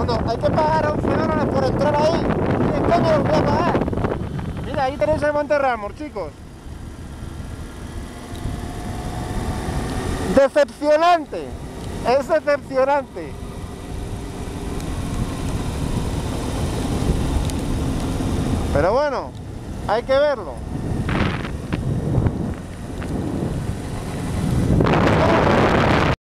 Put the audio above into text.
Bueno, hay que pagar a 11 dólares por entrar ahí. ¿Qué coño los voy a pagar? Mira, ahí tenéis el Monte Ramos, chicos. Decepcionante. Es decepcionante. Pero bueno, hay que verlo.